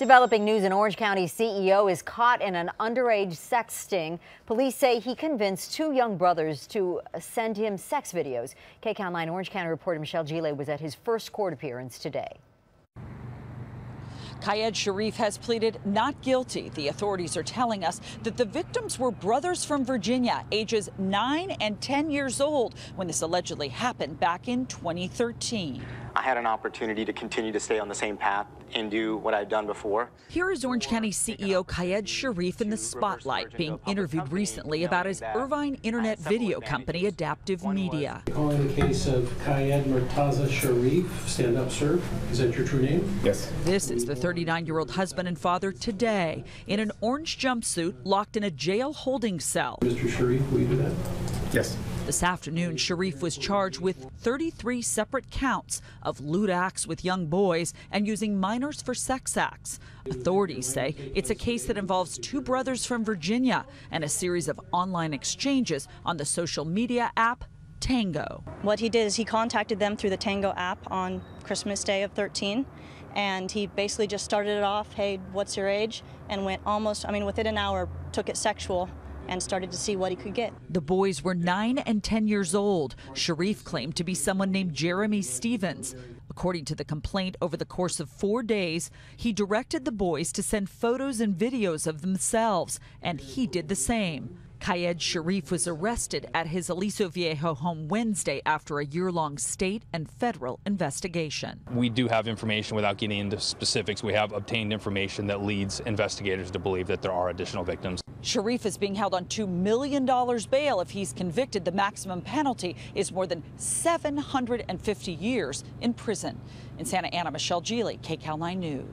Developing news in Orange County CEO is caught in an underage sex sting. Police say he convinced two young brothers to send him sex videos. KCAL 9 Orange County reporter Michele Gile was at his first court appearance today. Kayed Sharif has pleaded not guilty. The authorities are telling us that the victims were brothers from Virginia, ages 9 and 10 years old, when this allegedly happened back in 2013. I had an opportunity to continue to stay on the same path and do what I'd done before. Here is Orange County CEO Kayed Sharif in the spotlight, being interviewed recently about his Irvine internet video company, Adaptive Media. Calling the case of Kayed Murtaza Sharif. Stand up, sir. Is that your true name? Yes. This is the 39 year old husband and father today in an orange jumpsuit locked in a jail holding cell. Mr. Sharif, will you do that? Yes. This afternoon, Sharif was charged with 33 separate counts of lewd acts with young boys and using minors for sex acts. Authorities say it's a case that involves two brothers from Virginia and a series of online exchanges on the social media app Tango. What he did is he contacted them through the Tango app on Christmas Day of 13 and he basically just started it off, hey, what's your age? And went almost, I mean, within an hour, took it sexual and started to see what he could get. The boys were 9 and 10 years old. Sharif claimed to be someone named Jeremy Stevens. According to the complaint, over the course of four days, he directed the boys to send photos and videos of themselves, and he did the same. Kayed Sharif was arrested at his Aliso Viejo home Wednesday after a year long state and federal investigation. We do have information without getting into specifics. We have obtained information that leads investigators to believe that there are additional victims. Sharif is being held on $2 million bail. If he's convicted, the maximum penalty is more than 750 years in prison. In Santa Ana, Michele Gile, KCAL 9 News.